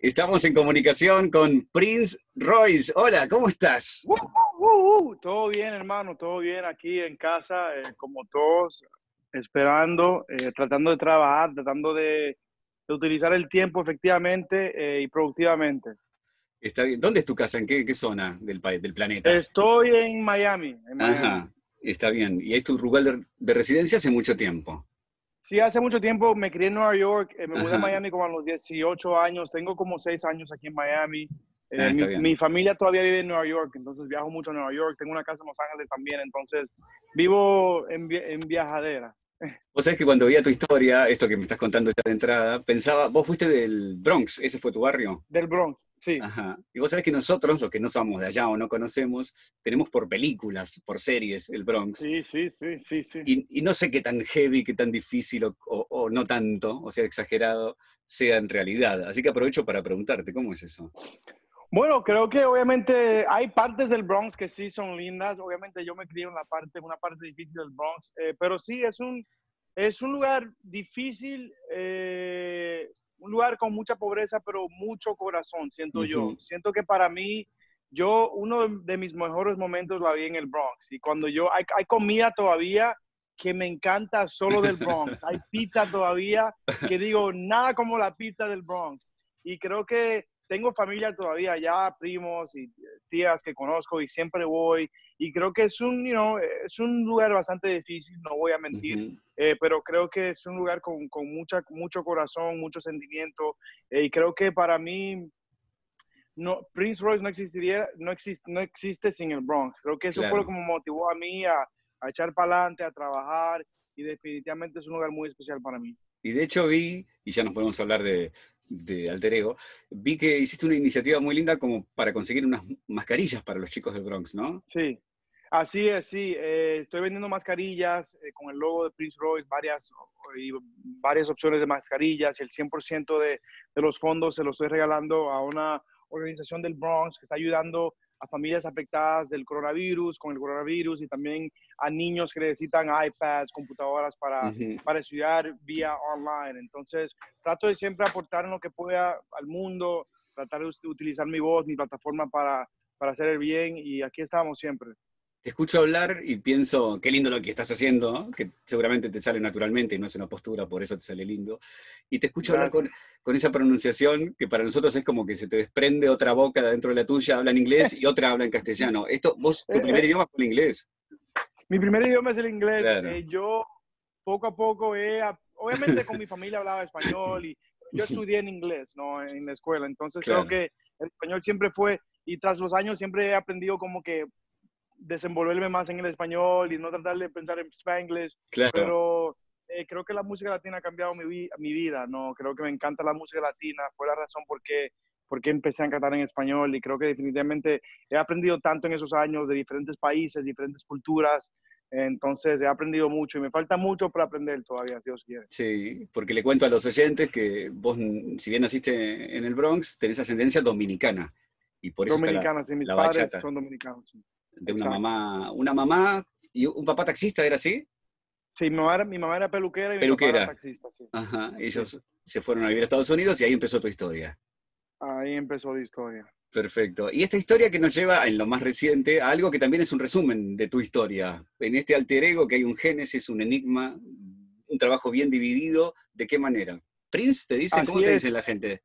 Estamos en comunicación con Prince Royce. Hola, ¿cómo estás? Uh, uh, uh, todo bien, hermano, todo bien aquí en casa, eh, como todos, esperando, eh, tratando de trabajar, tratando de, de utilizar el tiempo efectivamente eh, y productivamente. Está bien. ¿Dónde es tu casa? ¿En qué, qué zona del, país, del planeta? Estoy en Miami. En Miami. Ajá, está bien. ¿Y es tu lugar de, de residencia hace mucho tiempo? Sí, hace mucho tiempo me crié en Nueva York, eh, me mudé a. Miami como a los 18 años, tengo como 6 años aquí en Miami. Eh, Ah, mi, mi familia todavía vive en Nueva York, entonces viajo mucho a Nueva York, tengo una casa en Los Ángeles también, entonces vivo en, en viajadera. Vos sabés que cuando veía tu historia, esto que me estás contando ya de entrada, pensaba, vos fuiste del Bronx, ¿ese fue tu barrio? Del Bronx, sí. Ajá. Y vos sabés que nosotros, los que no somos de allá o no conocemos, tenemos por películas, por series, el Bronx. Sí, sí, sí, sí, sí. Y, y no sé qué tan heavy, qué tan difícil o, o- o no tanto, o sea, exagerado, sea en realidad. Así que aprovecho para preguntarte, ¿cómo es eso? Bueno, creo que obviamente hay partes del Bronx que sí son lindas. Obviamente yo me crié en la parte, una parte difícil del Bronx, eh, pero sí es un, es un lugar difícil, eh, un lugar con mucha pobreza, pero mucho corazón, siento yo. Siento que para mí, yo uno de, de mis mejores momentos la vi en el Bronx. Y cuando yo, hay, hay comida todavía que me encanta solo del Bronx. Hay pizza todavía que digo, nada como la pizza del Bronx. Y creo que tengo familia todavía allá, primos y tías que conozco y siempre voy. Y creo que es un, you know, es un lugar bastante difícil, no voy a mentir, Ujú. eh, pero creo que es un lugar con, con mucha, mucho corazón, mucho sentimiento. eh, y creo que para mí, no, Prince Royce no existiría, no existe, no existe sin el Bronx. Creo que eso fue Claro. lo que me motivó a mí a, a echar para adelante, a trabajar. Y definitivamente es un lugar muy especial para mí. Y de hecho vi, y ya nos podemos hablar de, de Alter Ego, vi que hiciste una iniciativa muy linda como para conseguir unas mascarillas para los chicos del Bronx, ¿no? Sí, así es, sí. Eh, estoy vendiendo mascarillas eh, con el logo de Prince Royce, varias, y varias opciones de mascarillas y el 100% de, de los fondos se los estoy regalando a una organización del Bronx que está ayudando a familias afectadas del coronavirus, con el coronavirus y también a niños que necesitan iPads, computadoras para, para estudiar vía online. Entonces, trato de siempre aportar en lo que pueda al mundo, tratar de utilizar mi voz, mi plataforma para, para hacer el bien y aquí estamos siempre. Te escucho hablar y pienso, qué lindo lo que estás haciendo, ¿no? que seguramente te sale naturalmente y no es una postura, por eso te sale lindo. Y te escucho hablar con, con esa pronunciación que para nosotros es como que se te desprende otra boca de dentro de la tuya, habla en inglés y otra habla en castellano. Esto, vos, tu Eh, primer eh. idioma fue el inglés. Mi primer idioma es el inglés. Claro. Eh, yo poco a poco he, obviamente con mi familia hablaba español y yo estudié en inglés, ¿no? En la escuela. Entonces Claro. creo que el español siempre fue, y tras los años siempre he aprendido como que desenvolverme más en el español y no tratar de pensar en spanglish, Claro. pero eh, creo que la música latina ha cambiado mi, vi- mi vida, ¿no? Creo que me encanta la música latina, fue la razón por qué, por qué empecé a cantar en español y creo que definitivamente he aprendido tanto en esos años de diferentes países, diferentes culturas, entonces he aprendido mucho y me falta mucho para aprender todavía, si Dios quiere. Sí, porque le cuento a los oyentes que vos, si bien naciste en el Bronx, tenés ascendencia dominicana. Y por eso está la- Dominicana, sí, mis padres bachata. son dominicanos. Sí. De una mamá, una mamá y un papá taxista, ¿era así? Sí, mi mamá, era, mi mamá era peluquera y mi papá era taxista, sí. Ajá, ellos se fueron a vivir a Estados Unidos y ahí empezó tu historia. Ahí empezó la historia. Perfecto. Y esta historia que nos lleva en lo más reciente a algo que también es un resumen de tu historia. En este alter ego que hay un génesis, un enigma, un trabajo bien dividido. ¿De qué manera? Prince, ¿te dicen? Así ¿Cómo te dice la gente?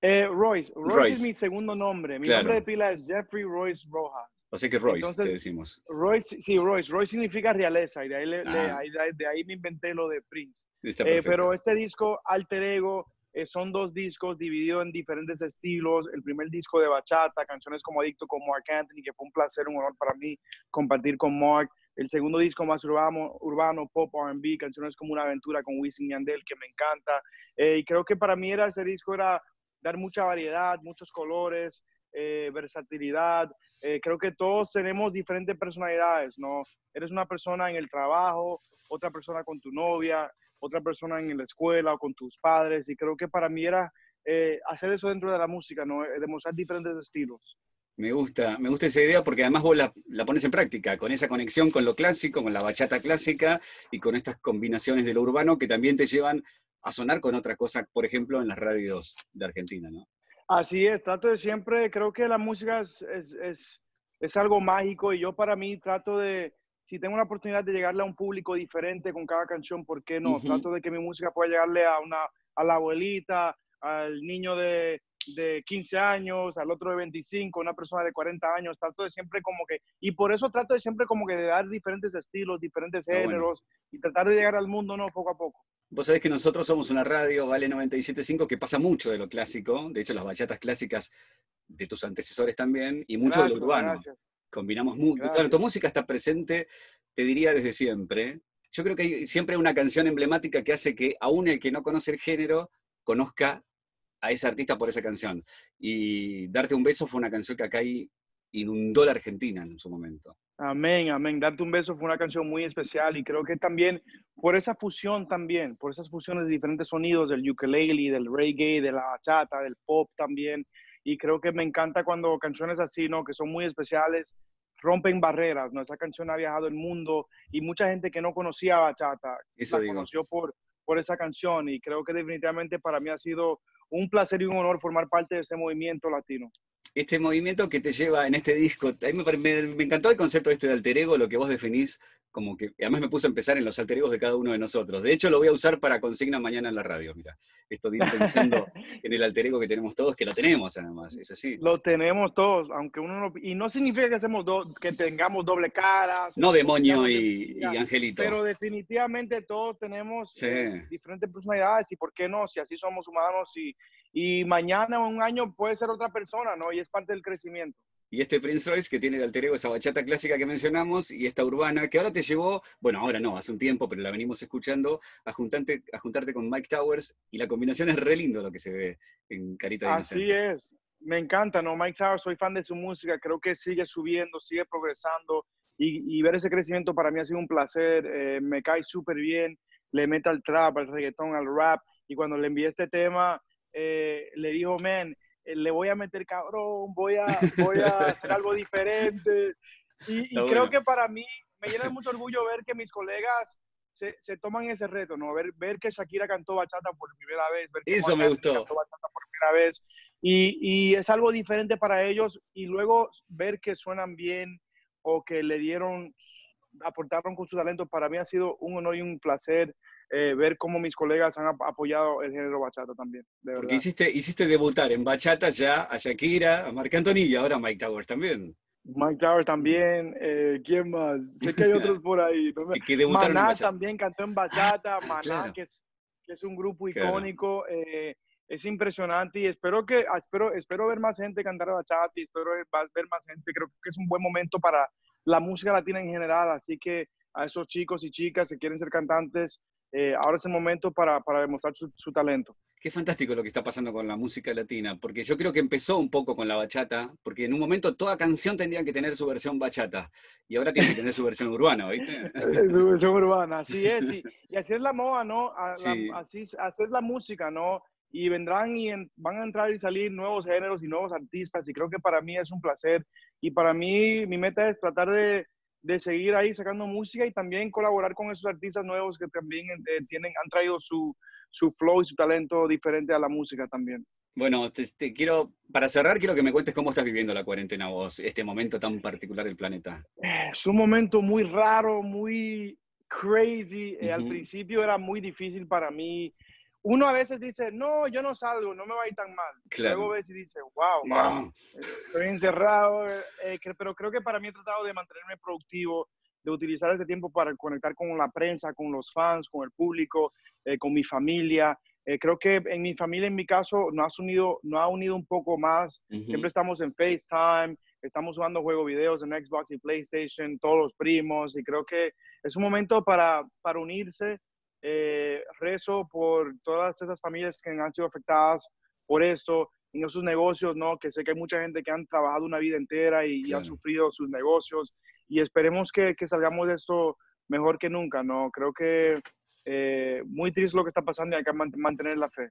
Eh, Royce. Royce. Royce. es mi segundo nombre. Mi Claro. nombre de pila es Jeffrey Royce Rojas. Sea que Royce, te Entonces, decimos. Royce, sí, Royce. Royce significa realeza y de ahí, le- le- Ah. ahí- de ahí- de ahí me inventé lo de Prince. Eh, pero este disco, Alter Ego, eh, son dos discos divididos en diferentes estilos. El primer disco de bachata, canciones como Adicto con Mark Anthony, que fue un placer, un honor para mí compartir con Mark. El segundo disco más urbano, urbano pop R&B, canciones como Una Aventura con Wisin y Yandel, que me encanta. Eh, y creo que para mí era ese disco era dar mucha variedad, muchos colores, eh, versatilidad. Eh, creo que todos tenemos diferentes personalidades, ¿no? Eres una persona en el trabajo, otra persona con tu novia, otra persona en la escuela o con tus padres. Y creo que para mí era eh, hacer eso dentro de la música, ¿no? Demostrar diferentes estilos. Me gusta, me gusta esa idea porque además vos la, la pones en práctica, con esa conexión con lo clásico, con la bachata clásica y con estas combinaciones de lo urbano que también te llevan a sonar con otra cosa, por ejemplo, en las radios de Argentina, ¿no? Así es, trato de siempre, creo que la música es, es, es, algo mágico y yo para mí trato de, si tengo una oportunidad de llegarle a un público diferente con cada canción, ¿por qué no? Trato de que mi música pueda llegarle a, una, a la abuelita, al niño de, de 15 años, al otro de 25, una persona de 40 años, trato de siempre como que, y por eso trato de siempre como que de dar diferentes estilos, diferentes géneros y tratar de llegar al mundo, ¿no? Poco a poco. Vos sabés que nosotros somos una radio, Vale 97.5, que pasa mucho de lo clásico, de hecho las bachatas clásicas de tus antecesores también, y mucho de lo urbano. Combinamos mucho. Claro, tu música está presente, te diría desde siempre. Yo creo que hay siempre una canción emblemática que hace que aún el que no conoce el género conozca a ese artista por esa canción. Y Darte un beso fue una canción que acá inundó la Argentina en su momento. Amén, amén. Darte un beso fue una canción muy especial y creo que también por esa fusión también, por esas fusiones de diferentes sonidos del ukulele, del reggae, de la bachata, del pop también. Y creo que me encanta cuando canciones así, ¿no? Que son muy especiales, rompen barreras, ¿no? Esa canción ha viajado el mundo y mucha gente que no conocía bachata Eso la conoció por, por esa canción y creo que definitivamente para mí ha sido un placer y un honor formar parte de ese movimiento latino este movimiento que te lleva en este disco. A mí me, encantó el concepto este de alter ego, lo que vos definís como que, además me puse a empezar en los alter egos de cada uno de nosotros. De hecho, lo voy a usar para consigna mañana en la radio, mira. Esto de ir pensando en el alter ego que tenemos todos, que lo tenemos además, es así. Lo tenemos todos, aunque uno no, y no significa que, hacemos que tengamos doble cara. No demonio y, angelito. Pero definitivamente todos tenemos eh, diferentes personalidades y por qué no, si así somos humanos y, y mañana o un año puede ser otra persona, ¿no? Y es parte del crecimiento y este Prince Royce que tiene de alter ego esa bachata clásica que mencionamos y esta urbana que ahora te llevó, bueno, ahora no, hace un tiempo, pero la venimos escuchando, a juntarte, a juntarte con Mike Towers y la combinación es re lindo lo que se ve en Carita de Así es, me encanta, ¿no? Mike Towers, soy fan de su música, creo que sigue subiendo, sigue progresando y, ver ese crecimiento para mí ha sido un placer, eh, me cae súper bien, le mete al trap, al reggaetón, al rap y cuando le envié este tema, eh, le dijo, man, le voy a meter cabrón, voy a, voy a hacer algo diferente. Y, creo que para mí me llena mucho orgullo ver que mis colegas se, se, toman ese reto, ¿no? Ver, ver que Shakira cantó bachata por primera vez. Ver que Eso me gustó. Cantó bachata por primera vez. Y, y, es algo diferente para ellos. Y luego ver que suenan bien o que le dieron, aportaron con su talento, para mí ha sido un honor y un placer eh, ver cómo mis colegas han apoyado el género bachata también. Porque hiciste, hiciste debutar en bachata ya a Shakira, a Marc Anthony y ahora a Mike Towers también. Mike Towers también, eh, ¿quién más? Sé que hay otros por ahí. Maná también cantó en bachata, Maná, que, es, que es un grupo icónico. Eh, es impresionante y espero que espero espero ver más gente cantar bachata y espero ver más gente creo que es un buen momento para la música latina en general así que a esos chicos y chicas que quieren ser cantantes eh, ahora es el momento para, para demostrar su, su, talento. Qué fantástico lo que está pasando con la música latina, porque yo creo que empezó un poco con la bachata, porque en un momento toda canción tendría que tener su versión bachata, y ahora tiene que tener su versión urbana, ¿viste? su versión urbana, así es, y, y así es la moda, ¿no? así, así es la música, ¿no? y vendrán y van a entrar y salir nuevos géneros y nuevos artistas y creo que para mí es un placer y para mí mi meta es tratar de, de seguir ahí sacando música y también colaborar con esos artistas nuevos que también eh, tienen, han traído su, su flow y su talento diferente a la música también. Bueno, te, quiero, para cerrar, quiero que me cuentes cómo estás viviendo la cuarentena vos, este momento tan particular del planeta. Es un momento muy raro, muy crazy. Eh, al principio era muy difícil para mí uno a veces dice, no, yo no salgo, no me va a ir tan mal. Luego ves y dice, wow, estoy encerrado. Eh, eh, pero creo que para mí he tratado de mantenerme productivo, de utilizar este tiempo para conectar con la prensa, con los fans, con el público, eh, con mi familia. creo que en mi familia, en mi caso, nos ha unido, no ha unido un poco más. Siempre estamos en FaceTime, estamos jugando juegos videos en Xbox y PlayStation, todos los primos, y creo que es un momento para, para unirse eh, rezo por todas esas familias que han sido afectadas por esto, en esos negocios, ¿no? Que sé que hay mucha gente que han trabajado una vida entera y, han sufrido sus negocios y esperemos que, que, salgamos de esto mejor que nunca, ¿no? Creo que eh, muy triste lo que está pasando y hay que mantener la fe.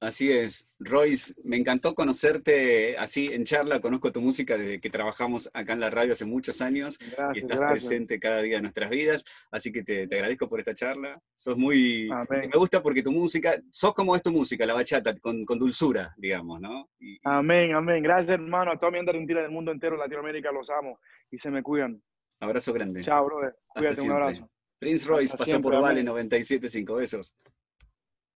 Así es. Royce, me encantó conocerte así en charla. Conozco tu música desde que trabajamos acá en la radio hace muchos años y estás presente cada día de nuestras vidas. Así que te, agradezco por esta charla. Sos muy. Me gusta porque tu música, sos como es tu música, la bachata, con, dulzura, digamos, ¿no? Amén, amén. Gracias, hermano. A toda mi Argentina del mundo entero, Latinoamérica, los amo y se me cuidan. Abrazo grande. Chao, brother. Cuídate, un abrazo. Prince Royce pasó por Vale 97.5 besos.